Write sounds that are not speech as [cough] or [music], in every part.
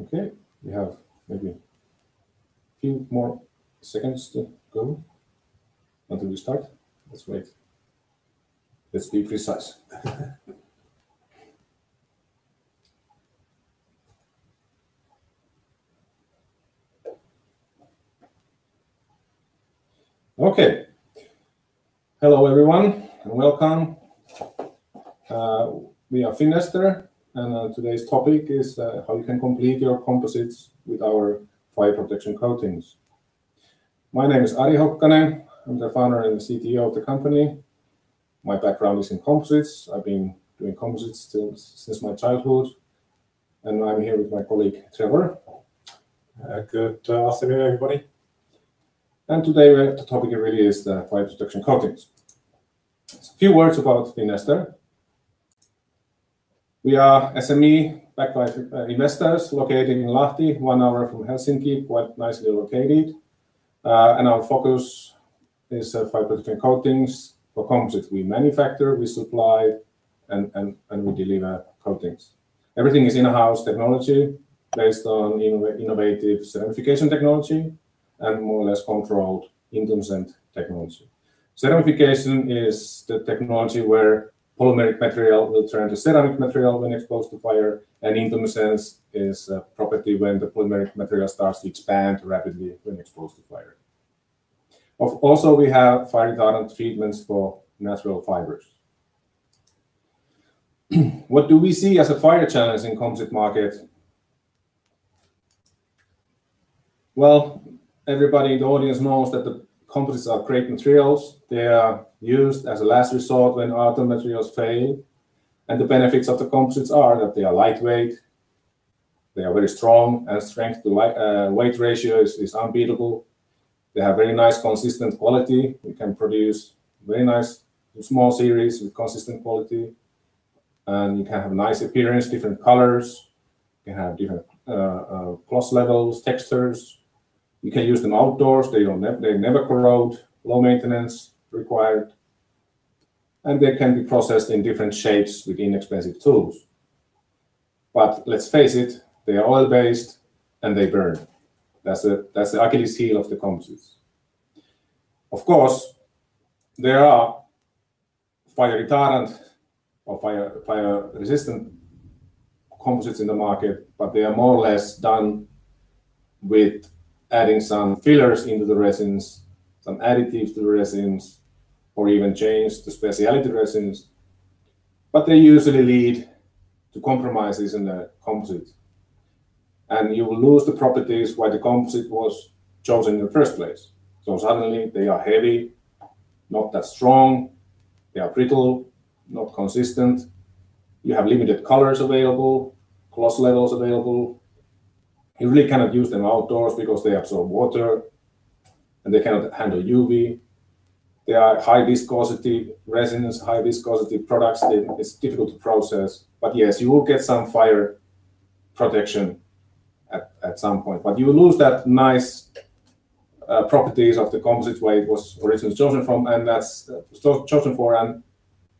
Okay, we have maybe a few more seconds to go until we start. Let's wait. Let's be precise. [laughs] Okay. Hello, everyone, and welcome. Uh, we are Finester, and uh, today's topic is uh, how you can complete your composites with our fire protection coatings. My name is Ari Hokkanen. I'm the founder and the CTO of the company. My background is in composites. I've been doing composites since my childhood, and I'm here with my colleague, Trevor. Uh, good afternoon, everybody. And today, the topic really is the fire protection coatings. A few words about Finester. We are SME backed by uh, investors located in Lahti, one hour from Helsinki, quite nicely located. Uh, and our focus is uh, fire protection coatings for composites. We manufacture, we supply, and we deliver coatings. Everything is in-house technology based on innovative ceramification technology and more or less controlled intumescent technology. Ceramification is the technology where polymeric material will turn to ceramic material when exposed to fire, and intumescence is a property when the polymeric material starts to expand rapidly when exposed to fire. Also, we have fire retardant treatments for natural fibers. [clears throat] What do we see as a fire challenge in composite market? Well, everybody in the audience knows that the composites are great materials. They are used as a last resort when other materials fail. And the benefits of the composites are that they are lightweight, they are very strong, and strength to uh, weight ratio is unbeatable. They have very nice consistent quality. We can produce very nice small series with consistent quality, and you can have a nice appearance, different colors. You can have different uh, uh, gloss levels, textures. You can use them outdoors. They don't. Ne- they never corrode, low maintenance required, and they can be processed in different shapes with inexpensive tools. But let's face it, they are oil-based, and they burn. That's the Achilles heel of the composites. Of course, there are fire retardant or fire, fire-resistant composites in the market, but they are more or less done with adding some fillers into the resins, some additives to the resins, or even change the specialty resins. But they usually lead to compromises in the composite, and you will lose the properties why the composite was chosen in the first place. So suddenly they are heavy, not that strong. They are brittle, not consistent. You have limited colors available, gloss levels available. You really cannot use them outdoors because they absorb water, and they cannot handle UV. They are high viscosity resins, high viscosity products. It's difficult to process. But yes, you will get some fire protection at some point. But you lose that nice uh, properties of the composite where it was originally chosen from, and that's uh, chosen for, and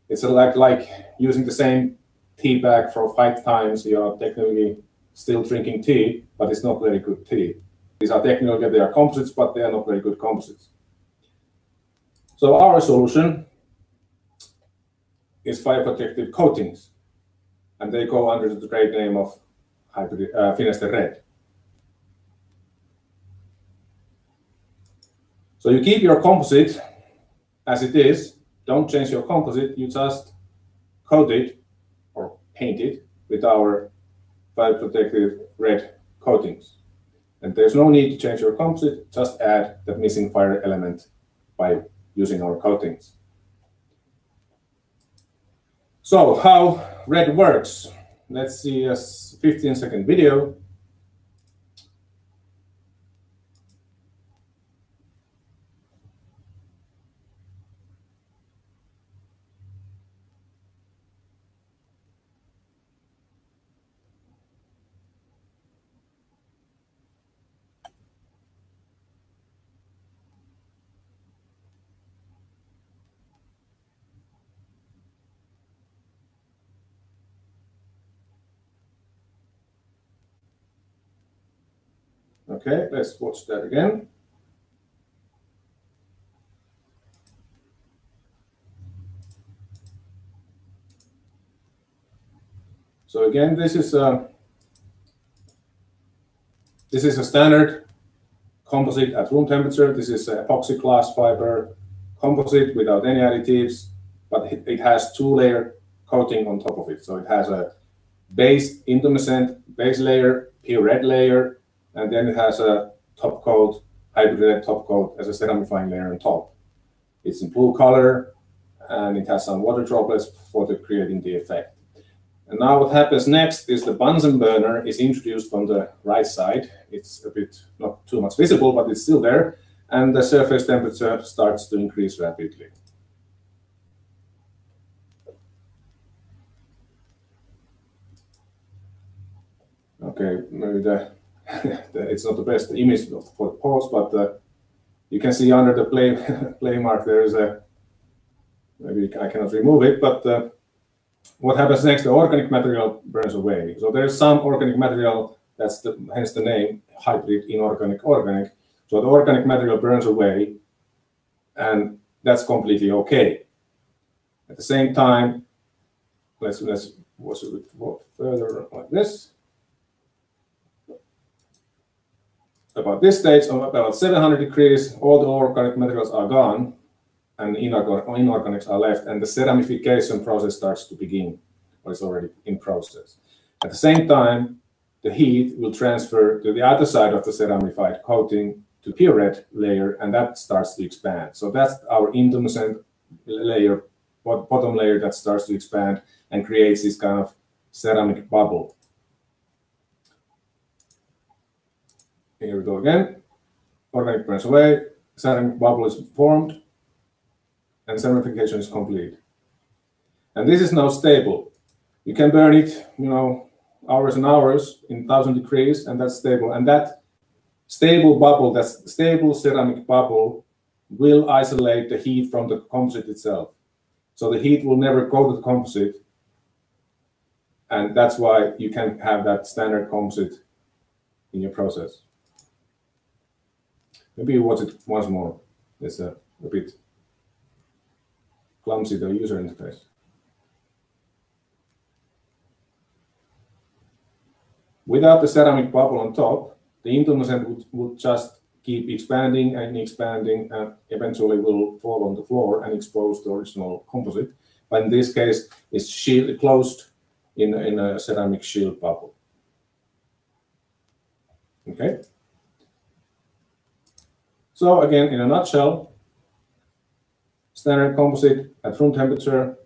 it's like using the same tea bag for five times. You are technically still drinking tea, but it's not very good tea. These are technically, they are composites, but they are not very good composites. So our solution is fire protective coatings, and they go under the trade name of uh, Finester Red. So you keep your composite as it is. Don't change your composite. You just coat it or paint it with our fire protective red coatings. And there's no need to change your composite, just add that missing fire element by using our coatings. So how red works. Let's see a 15-second video. Okay, let's watch that again. So again, this is a this is a standard composite at room temperature. This is a epoxy glass fiber composite without any additives, but it, it has two-layer coating on top of it. So it has a base intumescent base layer, pure red layer, and then it has a top coat, hybrid top coat as a ceramifying layer on top. It's in blue color, and it has some water droplets for the creating the effect. And now what happens next is the Bunsen burner is introduced from the right side. It's a bit not too much visible, but it's still there. And the surface temperature starts to increase rapidly. Okay, maybe the, [laughs] it's not the best image for the pause, but uh, you can see under the play [laughs] play mark there is a maybe I cannot remove it, but uh, what happens next? The organic material burns away. So there's some organic material, that's the, hence the name, hybrid, inorganic, organic. So the organic material burns away, and that's completely okay. At the same time, let's let's watch it further like this. About this stage, of about 700 degrees, all the organic materials are gone, and inorganic, inorganics are left, and the ceramification process starts to begin, or is already in process. At the same time, the heat will transfer to the other side of the ceramified coating to pure red layer, and that starts to expand. So that's our intumescent layer, bottom layer that starts to expand and creates this kind of ceramic bubble. Here we go again. Organic burns away, ceramic bubble is formed, and ceramification is complete. And this is now stable. You can burn it, you know, hours and hours in 1000 degrees, and that's stable. And that stable bubble, that stable ceramic bubble, will isolate the heat from the composite itself. So the heat will never go to the composite. And that's why you can have that standard composite in your process. Maybe watch it once more. It's a, a bit clumsy the user interface. Without the ceramic bubble on top, the intumescent would, would just keep expanding and expanding and eventually will fall on the floor and expose the original composite. But in this case, it's shield, closed in, in a ceramic shield bubble. Okay. So again, in a nutshell, standard composite at room temperature,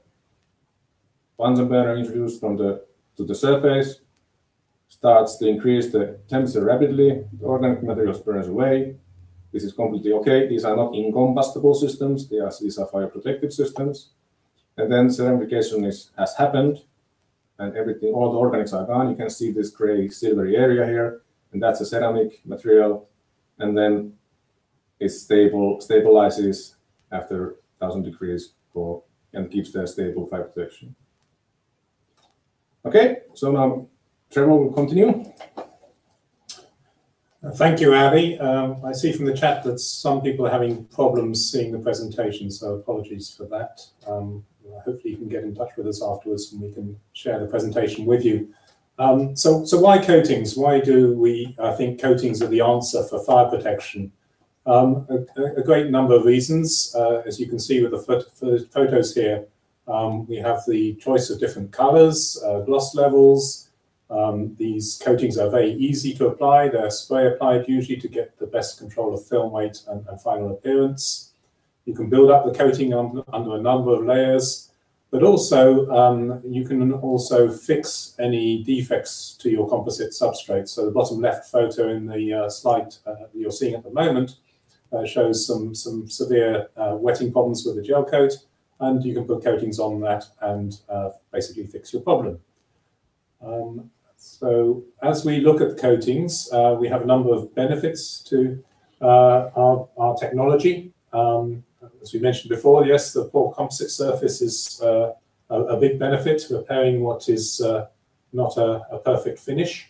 Bunsen burner introduced from the to the surface, starts to increase the temperature rapidly, the organic materials burns away. This is completely okay. These are not incombustible systems, they are, these are fire protective systems. And then ceramification is, has happened, and everything, all the organics are gone. You can see this gray silvery area here, and that's a ceramic material. And then it stable stabilizes after 1000 degrees and keeps the stable fire protection. Okay, so now Trevor will continue. Uh, thank you, Abby. Um, I see from the chat that some people are having problems seeing the presentation, so apologies for that. Um, hopefully you can get in touch with us afterwards and we can share the presentation with you. Um, so, so why coatings? Why do we I think coatings are the answer for fire protection? Um, a, a, great number of reasons. Uh, as you can see with the photos here, um, we have the choice of different colors, uh, gloss levels. Um, these coatings are very easy to apply. They're spray applied usually to get the best control of film weight and, and final appearance. You can build up the coating under, under a number of layers, but also um, you can also fix any defects to your composite substrate. So the bottom left photo in the uh, slide uh, you're seeing at the moment shows some, some severe uh, wetting problems with the gel coat, and you can put coatings on that and uh, basically fix your problem. Um, so as we look at coatings, uh, we have a number of benefits to uh, our, technology. Um, as we mentioned before, yes, the poor composite surface is uh, a, big benefit, repairing what is not a perfect finish.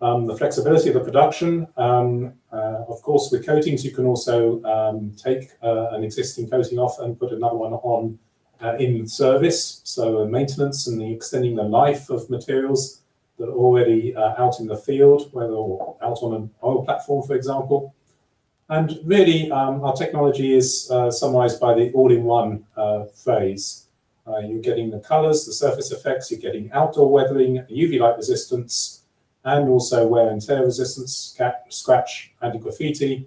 Um, the flexibility of the production, um, uh, of course, with coatings, you can also um, take uh, an existing coating off and put another one on uh, in service. So maintenance and the extending the life of materials that are already out in the field, whether out on an oil platform, for example. And really, our technology is summarized by the all-in-one phrase. You're getting the colors, the surface effects, you're getting outdoor weathering, UV light resistance, and also wear and tear resistance, scratch, anti-graffiti,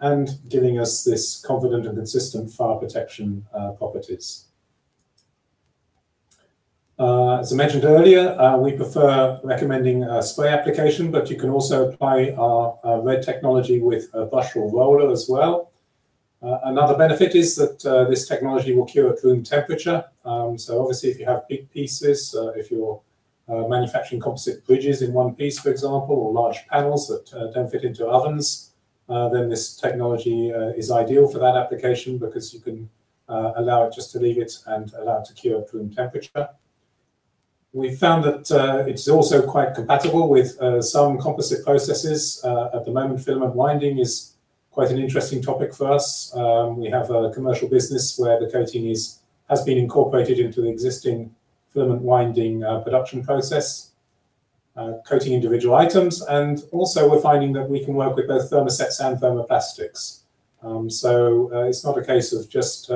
and giving us this confident and consistent fire protection uh, properties. Uh, as I mentioned earlier, uh, we prefer recommending a spray application, but you can also apply our, red technology with a brush or roller as well. Another benefit is that this technology will cure at room temperature. Um, so obviously if you have big pieces, if you're manufacturing composite bridges in one piece, for example, or large panels that don't fit into ovens, then this technology is ideal for that application because you can allow it just to leave it and allow it to cure at room temperature. We found that uh, it's also quite compatible with uh, some composite processes. Uh, at the moment, filament winding is quite an interesting topic for us. Um, we have a commercial business where the coating is has been incorporated into the existing filament winding uh, production process, uh, coating individual items, and also we're finding that we can work with both thermosets and thermoplastics. Um, so uh, it's not a case of just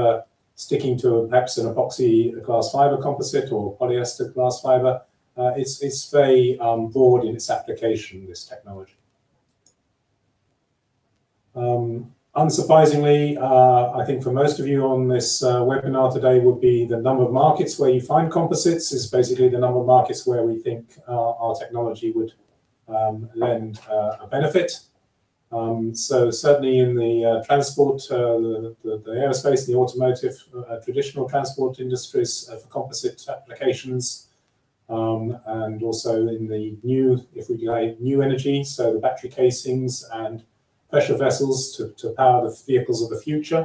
sticking to perhaps an epoxy glass fiber composite or polyester glass fiber. Uh, it's, it's very um, broad in its application, this technology. Um, unsurprisingly, uh, I think for most of you on this uh, webinar today would be the number of markets where you find composites is basically the number of markets where we think uh, our technology would um, lend a benefit. Um, so certainly in the uh, transport, uh, the, the, the, aerospace, the automotive, uh, traditional transport industries for composite applications, um, and also in the new, if we say new energy, so the battery casings and pressure vessels to, to power the vehicles of the future.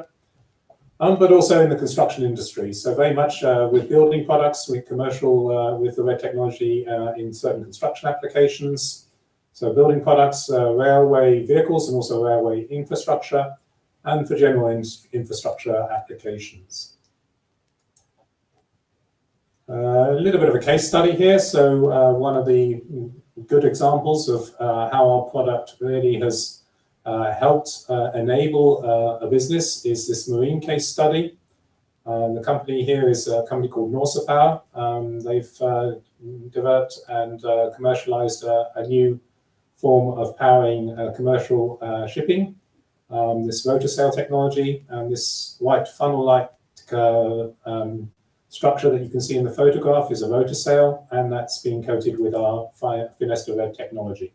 Um, but also in the construction industry. So very much uh, with building products, with commercial, uh, with the red technology in certain construction applications, so building products, uh, railway vehicles, and also railway infrastructure, and for general in infrastructure applications. Uh, a little bit of a case study here. So uh, one of the good examples of uh, how our product really has uh, helped uh, enable a business is this marine case study. the company here is a company called Norsepower. Um, they've developed and commercialized a new form of powering uh, commercial uh, shipping. Um, this rotor sail technology and this white funnel-like uh, um, structure that you can see in the photograph is a rotor sail, and that's being coated with our Finester Red technology.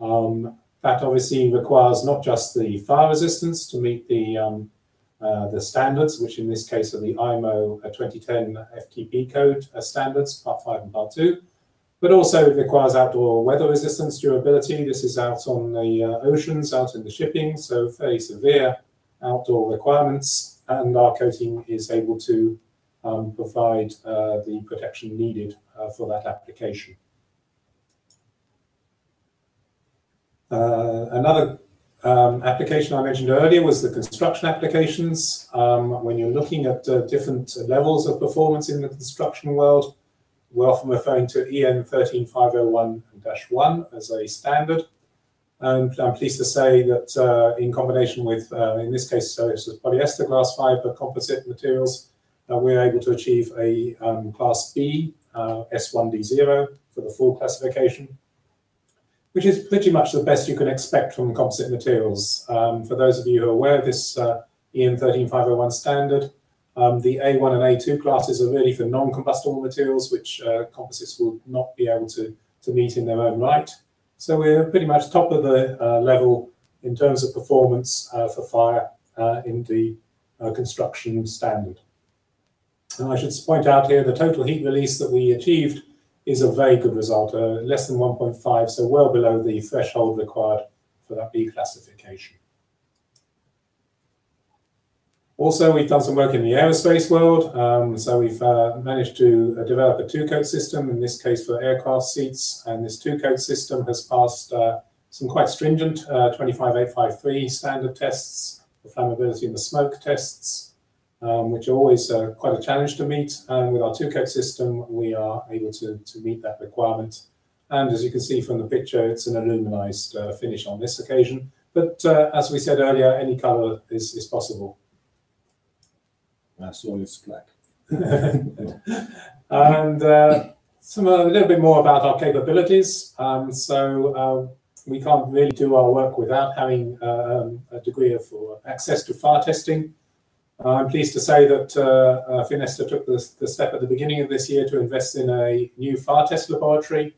Um, that obviously requires not just the fire resistance to meet the um, uh, the standards, which in this case are the IMO 2010 FTP code uh, standards, part 5 and part 2, but also it requires outdoor weather resistance durability. This is out on the uh, oceans, out in the shipping, so fairly severe outdoor requirements, and our coating is able to um, provide uh, the protection needed uh, for that application. Uh, another um, application I mentioned earlier was the construction applications. Um, when you're looking at uh, different levels of performance in the construction world, we're often referring to EN 13501-1 as a standard. And I'm pleased to say that uh, in combination with, uh, in this case, so it's polyester glass fiber composite materials, uh, we're able to achieve a um, class B uh, S1D0 for the full classification, which is pretty much the best you can expect from composite materials. Um, for those of you who are aware of this uh, EN 13501 standard, um, the A1 and A2 classes are really for non-combustible materials, which uh, composites will not be able to, to meet in their own right. So we're pretty much top of the uh, level in terms of performance uh, for fire uh, in the uh, construction standard. And I should point out here the total heat release that we achieved is a very good result, uh, less than 1.5, so well below the threshold required for that B classification. Also, we've done some work in the aerospace world. Um, so we've uh, managed to uh, develop a two-coat system, in this case for aircraft seats. And this two-coat system has passed uh, some quite stringent uh, 25853 standard tests, the flammability and the smoke tests, um, which are always uh, quite a challenge to meet. And with our two-coat system, we are able to, to meet that requirement. And as you can see from the picture, it's an aluminized uh, finish on this occasion. But as we said earlier, any color is, is possible. That's all it's black. [laughs] and uh, some a little bit more about our capabilities. Um, so uh, we can't really do our work without having uh, um, a degree of access to fire testing. I'm pleased to say that uh, uh, Finester took the, the, step at the beginning of this year to invest in a new fire test laboratory,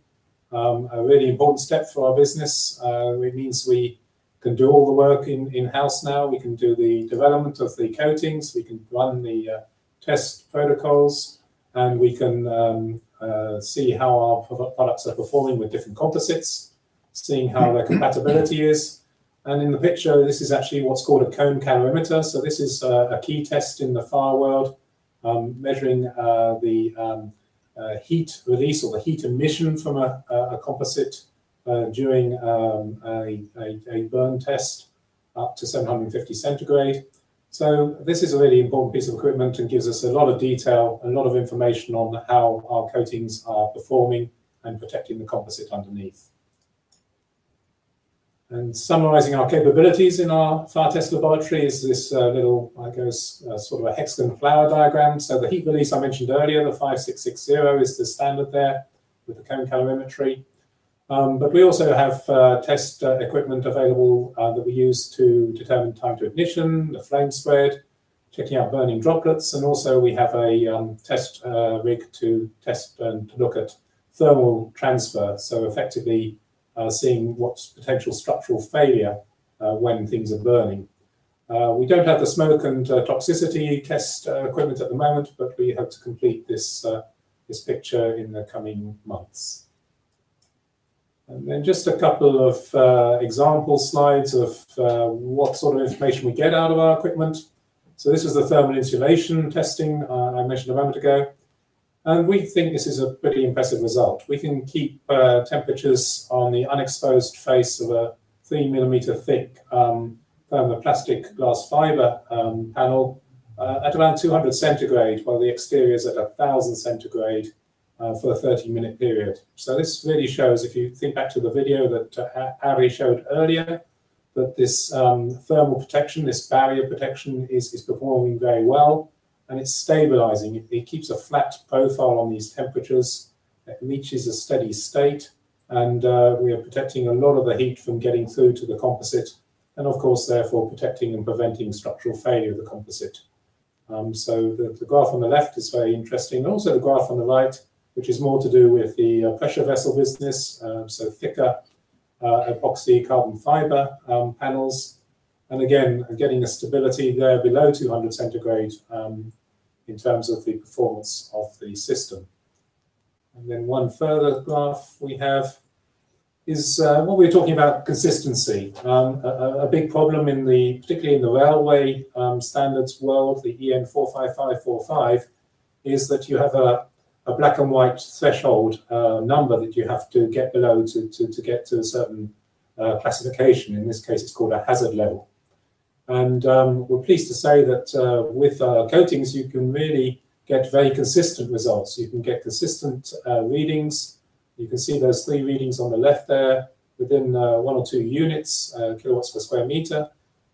um, a really important step for our business. Uh, it means we can do all the work in, in-house now. We can do the development of the coatings, we can run the uh, test protocols, and we can um, uh, see how our products are performing with different composites, seeing how their compatibility is. And in the picture, this is actually what's called a cone calorimeter. So this is uh, a key test in the fire world, um, measuring uh, the um, uh, heat release or the heat emission from a, a composite uh, during um, a, a, a, burn test up to 750 centigrade. So this is a really important piece of equipment and gives us a lot of detail, a lot of information on how our coatings are performing and protecting the composite underneath. And summarizing our capabilities in our fire test laboratory is this uh, little, I guess, uh, sort of a hexagon flower diagram. So the heat release I mentioned earlier, the 5660 is the standard there with the cone calorimetry. Um, but we also have uh, test uh, equipment available uh, that we use to determine time to ignition, the flame spread, checking out burning droplets, and also we have a um, test uh, rig to test and to look at thermal transfer, so effectively seeing what's potential structural failure uh, when things are burning. we don't have the smoke and toxicity test equipment at the moment, but we hope to complete this, picture in the coming months. And then just a couple of uh, example slides of uh, what sort of information we get out of our equipment. So this is the thermal insulation testing uh, I mentioned a moment ago. And we think this is a pretty impressive result. We can keep uh, temperatures on the unexposed face of a three millimeter thick um, thermoplastic glass fiber um, panel uh, at around 200 centigrade, while the exterior is at 1000 centigrade uh, for a 30 minute period. So this really shows, if you think back to the video that uh, Ari showed earlier, that this um, thermal protection, this barrier protection is, is performing very well and it's stabilizing. It, it keeps a flat profile on these temperatures. It reaches a steady state and uh, we are protecting a lot of the heat from getting through to the composite and of course therefore protecting and preventing structural failure of the composite. Um, so the, the, graph on the left is very interesting. And also the graph on the right which is more to do with the uh, pressure vessel business, um, so thicker uh, epoxy carbon fiber um, panels. And again, getting a stability there below 200 centigrade um, in terms of the performance of the system. And then one further graph we have is uh, what we are talking about consistency. Um, a, a, big problem in the, particularly in the railway um, standards world, the EN 45545, is that you have a, a black and white threshold uh, number that you have to get below to, to, to get to a certain uh, classification. In this case, it's called a hazard level. And um, we're pleased to say that uh, with coatings, you can really get very consistent results. You can get consistent uh, readings. You can see those three readings on the left there within uh, one or two units, uh, kilowatts per square meter.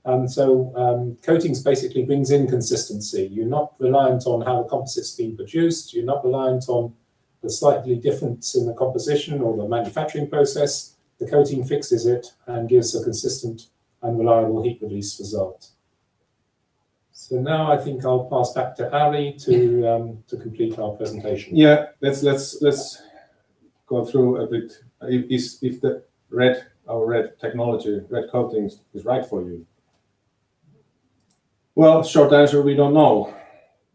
And so um, coatings basically brings in consistency. You're not reliant on how the composite's been produced. You're not reliant on the slightly difference in the composition or the manufacturing process. The coating fixes it and gives a consistent and reliable heat release result. So now I think I'll pass back to Ali to um, to complete our presentation. Yeah, let's let's let's go through a bit. If, if the red our red technology, red coatings is right for you. Well, short answer, we don't know.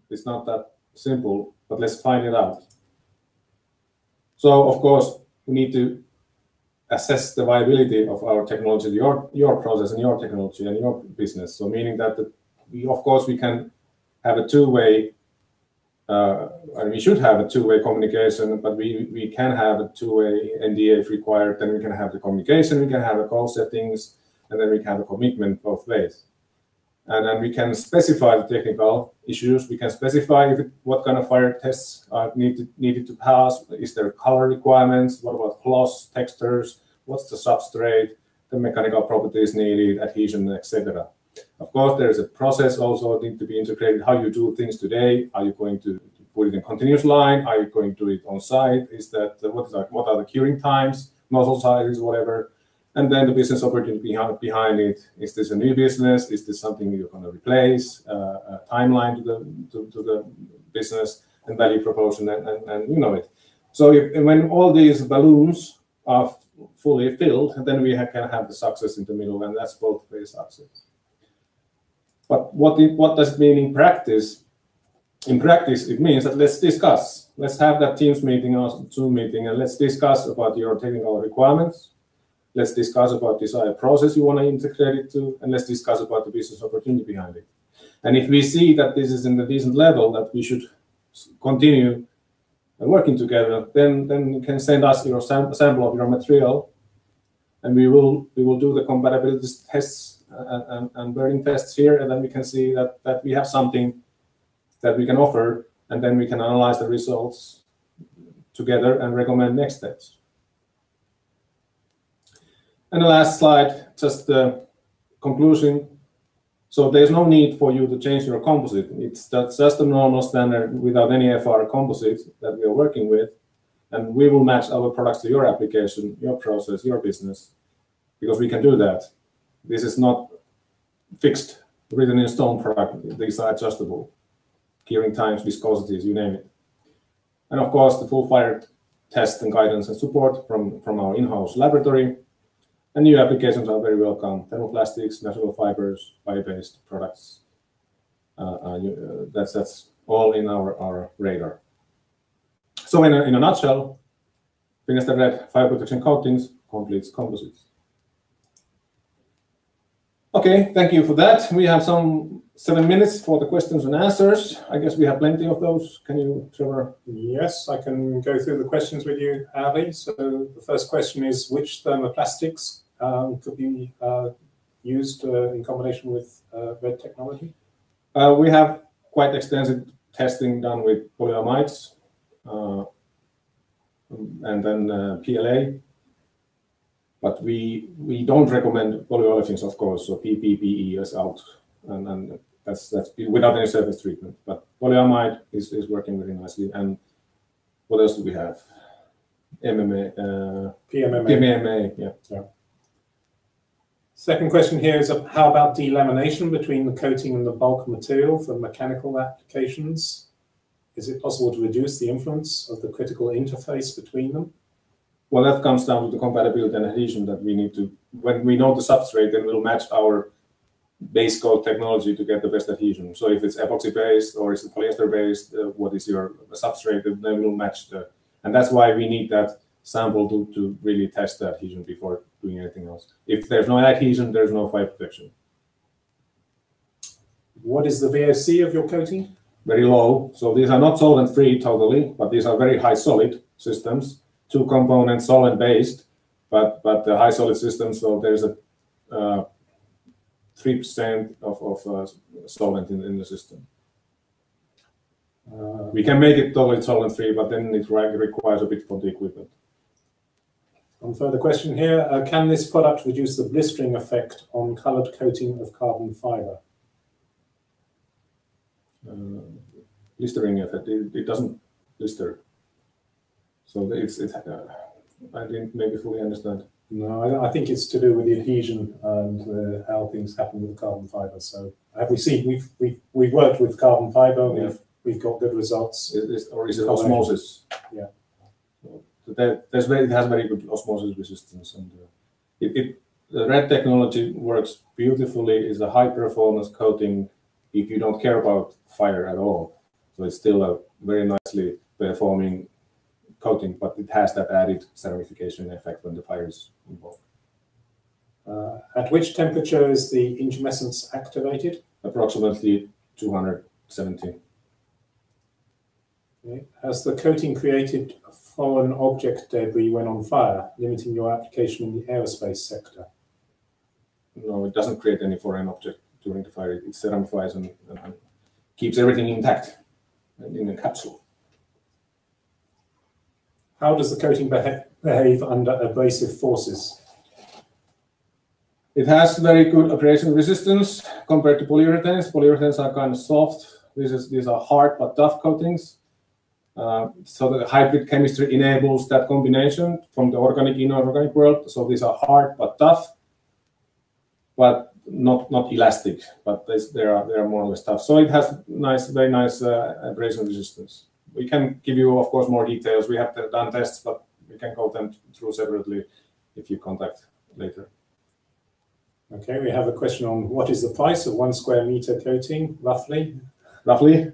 It's not that simple, but let's find it out. So, of course, we need to assess the viability of our technology, your, your process and your technology and your business. So meaning that the we of course we can have a two-way uh, and we should have a two-way communication, but we, we can have a two-way NDA if required. Then we can have the communication, we can have a call settings, and then we can have a commitment both ways. And then we can specify the technical issues. We can specify it, what kind of fire tests are needed, needed to pass. Is there color requirements? What about gloss, textures? What's the substrate? The mechanical properties needed, adhesion, etc. Of course, there is a process also need to be integrated. How you do things today? Are you going to put it in continuous line? Are you going to do it on site? Is that what is that, what are the curing times, nozzle sizes, whatever? And then the business opportunity behind, behind it. Is this a new business? Is this something you're going to replace? Uh, a timeline to the to, to, the business and value proposition and, you know it. So when all these balloons are fully filled, then we can have the success in the middle, and that's both way success. But what does it mean in practice? In practice, it means that let's discuss. Let's have that Teams meeting or Zoom meeting, and let's discuss about your technical requirements. Let's discuss about desired process you want to integrate it to, and let's discuss about the business opportunity behind it. And if we see that this is in a decent level, that we should continue working together, then then you can send us your sam sample of your material, and we will we will do the compatibility tests uh, uh, and, and burning tests here, and then we can see that, that we have something that we can offer, and then we can analyze the results together and recommend next steps. And the last slide, just the conclusion. So there's no need for you to change your composite. It's just a normal standard without any FR composite that we are working with. And we will match our products to your application, your process, your business, because we can do that. This is not fixed, written in stone product. These are adjustable. Curing times, viscosities, you name it. And of course, the full fire test and guidance and support from, from our in-house laboratory. And new applications are very welcome. Thermoplastics, natural fibers, bio-based products. Uh, uh, uh, that's, that's all in our, our radar. So in a, in a nutshell, Finester Red fire protection coatings completes composites. Okay, thank you for that. We have some seven minutes for the questions and answers. I guess we have plenty of those. Can you, Trevor? Yes, I can go through the questions with you, Ali. So the first question is, which thermoplastics um, could be uh, used uh, in combination with uh, red technology? Uh, we have quite extensive testing done with polyamides uh, and then uh, PLA but we we don't recommend polyolefins, of course. So PP, PE is out, and, and that's that's without any surface treatment. But polyamide is, is working really nicely. And what else do we have? MMA, uh, PMMA. PMMA, yeah. yeah. Second question here is how about delamination between the coating and the bulk material for mechanical applications? Is it possible to reduce the influence of the critical interface between them? Well, that comes down to the compatibility and adhesion that we need to, when we know the substrate, then we'll match our base coat technology to get the best adhesion. So if it's epoxy based or is it polyester based, uh, what is your substrate, then we'll match the, and that's why we need that sample to, to really test the adhesion before doing anything else. If there's no adhesion, there's no fire protection. What is the VOC of your coating? Very low. So these are not solvent free totally, but these are very high solid systems two component solid based, but but the high solid system, so there's a uh, three percent of of uh, solvent in, in the system. Uh, we can make it totally solvent free, but then it requires a bit of the equipment. One further question here: uh, Can this product reduce the blistering effect on colored coating of carbon fiber? Blistering effect. It, doesn't blister. So I didn't maybe fully understand. No, I, I, think it's to do with the adhesion and uh, how things happen with carbon fiber. So have we seen we've we've, we've worked with carbon fiber. Yeah. We've we've got good results. Is, or is it osmosis? Yeah. So that, there's very, it has very good osmosis resistance, and uh, it, it the red technology works beautifully. Is a high performance coating if you don't care about fire at all. So it's still a very nicely performing coating, but it has that added ceramification effect when the fire is involved. Uh, at which temperature is the intumescence activated? approximately 270. Okay. Has the coating created foreign object debris when on fire, limiting your application in the aerospace sector? No, it doesn't create any foreign object during the fire. It ceramifies and, and keeps everything intact in a capsule. How does the coating beha behave under abrasive forces? It has very good abrasion resistance compared to polyurethanes. Polyurethanes are kind of soft. These are hard but tough coatings. Uh, so the hybrid chemistry enables that combination from the organic inorganic world. So these are hard but tough, but not not elastic. But they are they are more or less tough. So it has nice, very nice uh, abrasion resistance. We can give you, of course, more details. We have done tests, but we can go them through separately if you contact later. Okay, we have a question on what is the price of one square meter coating, roughly? Roughly.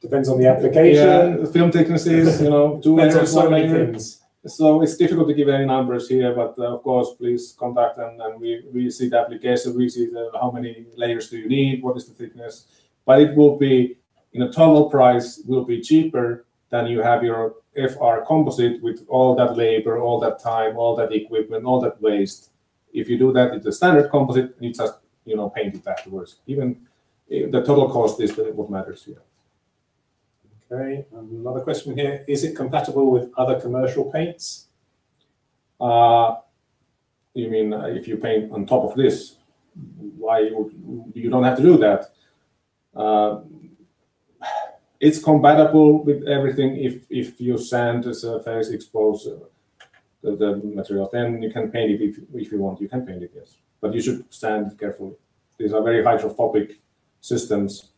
Depends on the application. Yeah, film thicknesses, you know, two [laughs] Depends on layers, so many things. So it's difficult to give any numbers here, but uh, of course, please contact and, and we, we see the application, we see the, how many layers do you need, what is the thickness. But it will be, in a total price, will be cheaper than you have your FR composite with all that labor, all that time, all that equipment, all that waste. If you do that with the standard composite, you just, you know, paint it afterwards. Even eh, the total cost is what matters here. Okay, another question here. Is it compatible with other commercial paints? Uh, you mean uh, if you paint on top of this, why would you don't have to do that? Uh, it's compatible with everything if if you sand the surface, expose uh, the, the material, then you can paint it if, if you want. You can paint it, yes, but you should sand carefully. These are very hydrophobic systems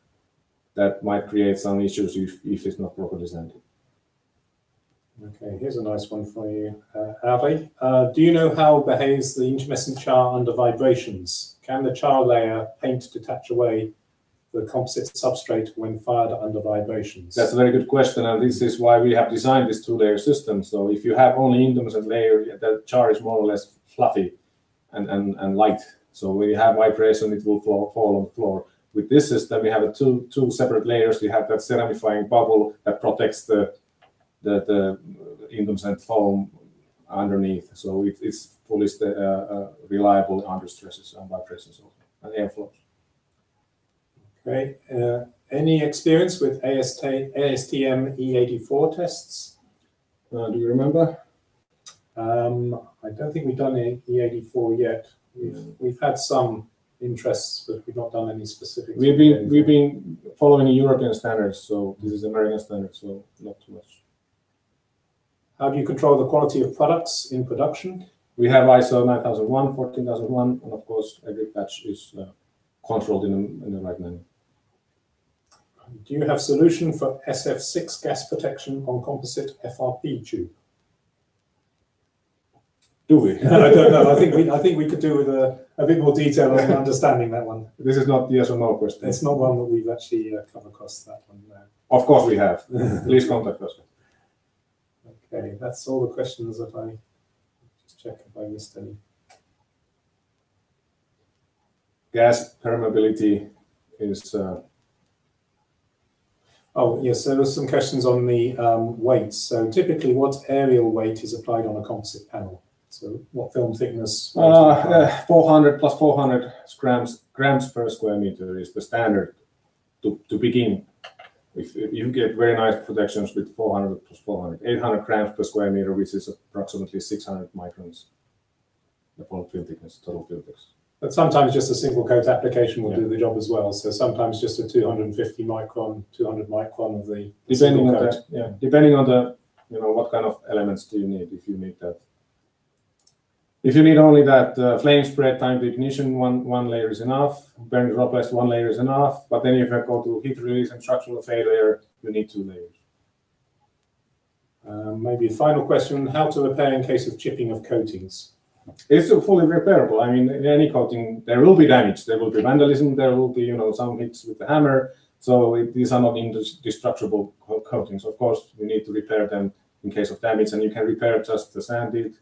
that might create some issues if, if it's not properly sanded. Okay, here's a nice one for you, uh, Ari. Uh, do you know how behaves the intumescent char under vibrations? Can the char layer paint detach away the composite substrate when fired under vibrations? That's a very good question, and this is why we have designed this two-layer system. So if you have only intumescent layer, the char is more or less fluffy and, and, and light. So when you have vibration, it will fall, fall on the floor. With this system, we have a two two separate layers. You have that ceramifying bubble that protects the the, the foam underneath. So it, it's fully uh, uh, reliable under stresses and vibrations also, and airflows. Okay, uh, any experience with AST, ASTM E84 tests? Uh, do you remember? Um, I don't think we've done E84 yet. We've, we've had some interests, but we've not done any specific. We've been we've been following European standards, so this is American standard, so not too much. How do you control the quality of products in production? We have ISO 9001, 14001, and of course every batch is uh, controlled in, the- in the right manner. Do you have solution for SF6 gas protection on composite FRP tube? Do we? I don't know. I think we, I think we could do with a, a bit more detail on understanding that one. This is not yes or no question. It's not one that we've actually uh, come across that one. No. Of course we have. Please contact us. Okay, that's all the questions that I just check if I missed any. Gas permeability is uh, Oh, yes, there was some questions on the um, weights. So typically, what areal weight is applied on a composite panel? So what film thickness? uh, uh, 400 plus 400 grams grams per square meter is the standard to, begin. If, you get very nice protections with 400 plus 400, 800 grams per square meter, which is approximately 600 microns. The film thickness, total film thickness. But sometimes just a single coat application will Yeah. do the job as well. So sometimes just a 250 micron, 200 micron of the Depending single on coat. the yeah, depending on the you know what kind of elements do you need if you need that. If you need only that uh, flame spread time to ignition, one one layer is enough. Burning droplets, one layer is enough. But then if you go to heat release and structural failure, you need two layers. Um, maybe a final question: How to repair in case of chipping of coatings? it's fully repairable. I mean, in any coating, there will be damage, there will be vandalism, there will be, you know, some hits with the hammer. So these are not indestructible coatings. Of course, you need to repair them in case of damage, and you can repair just the sand it,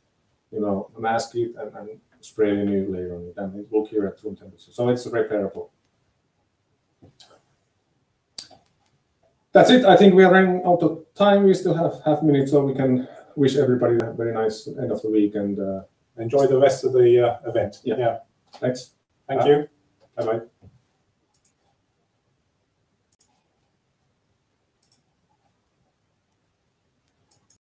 you know, mask it, and, and spray a new layer on it, and it will cure at room temperature. So it's repairable. That's it. I think we are running out of time. We still have half a minute, so we can wish everybody a very nice end of the week and. Uh, enjoy the rest of the uh, event. Yeah. yeah. Thanks. Thank you. Bye bye.